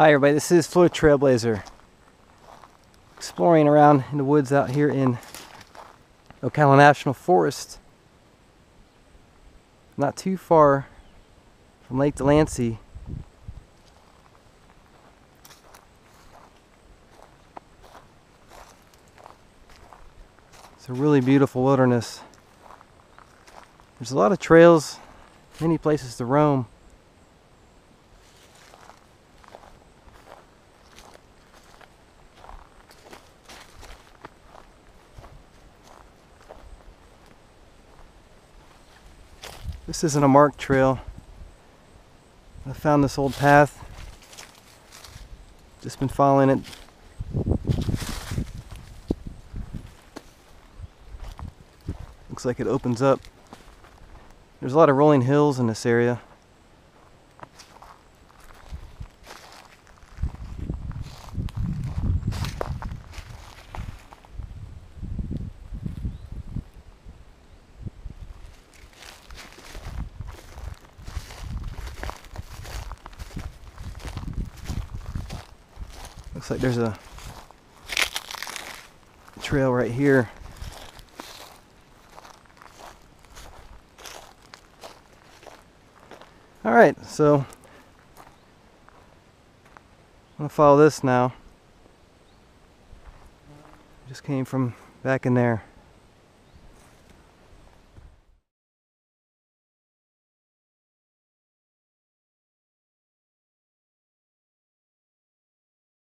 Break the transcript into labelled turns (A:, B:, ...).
A: Hi everybody, this is Florida Trailblazer. Exploring around in the woods out here in Ocala National Forest. Not too far from Lake Delancy. It's a really beautiful wilderness. There's a lot of trails, many places to roam. This isn't a marked trail. I found this old path. Just been following it. Looks like it opens up. There's a lot of rolling hills in this area. Looks like there's a trail right here. All right, so I'm gonna follow this now. Just came from back in there.